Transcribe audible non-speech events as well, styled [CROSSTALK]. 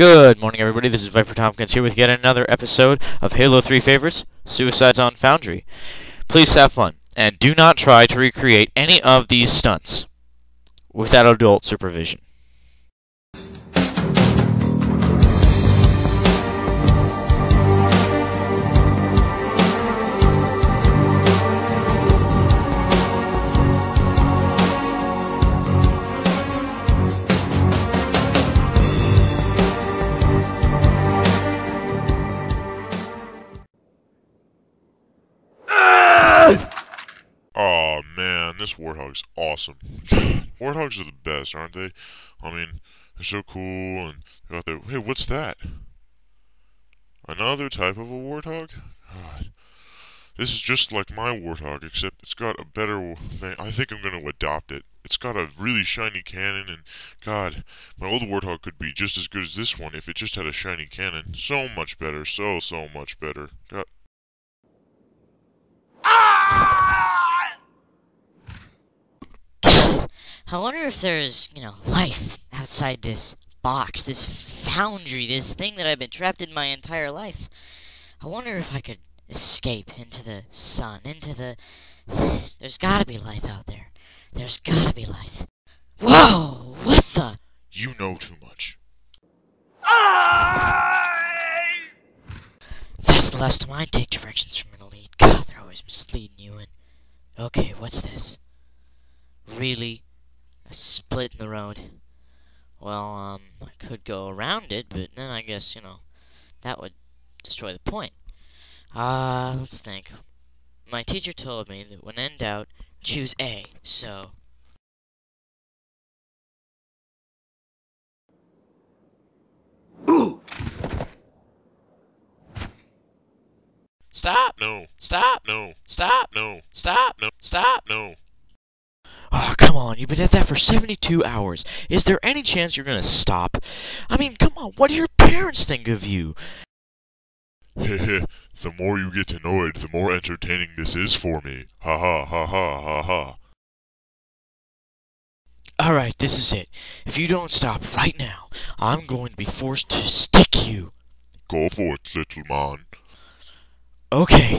Good morning, everybody. This is Viper Tompkinz here with yet another episode of Halo 3 Favorites Suicides on Foundry. Please have fun, and do not try to recreate any of these stunts without adult supervision. This warthog's awesome. Warthogs are the best, aren't they? I mean, they're so cool and they got the hey, what's that? Another type of a warthog? God. This is just like my warthog, except it's got a better thing. I think I'm gonna adopt it. It's got a really shiny cannon, and God, my old warthog could be just as good as this one if it just had a shiny cannon. So much better, so so much better. God. I wonder if there's, you know, life outside this box, this foundry, this thing that I've been trapped in my entire life. I wonder if I could escape into the sun, into the... [SIGHS] There's gotta be life out there. There's gotta be life. Whoa! What the... You know too much. That's the last time I take directions from an elite. God, they're always misleading you and... Okay, what's this? Really? A split in the road. Well, um, I could go around it, but then I guess, you know, that would destroy the point. Uh, let's think. My teacher told me that when in doubt, choose A, so... Stop! No. Stop! No. Stop! No. Stop! No. Stop! No. On. You've been at that for 72 hours. Is there any chance you're gonna stop? I mean, come on. What do your parents think of you? Heh [LAUGHS] the more you get it, the more entertaining this is for me. Ha ha ha ha ha ha. Alright, this is it. If you don't stop right now, I'm going to be forced to stick you. Go for it, little man. Okay.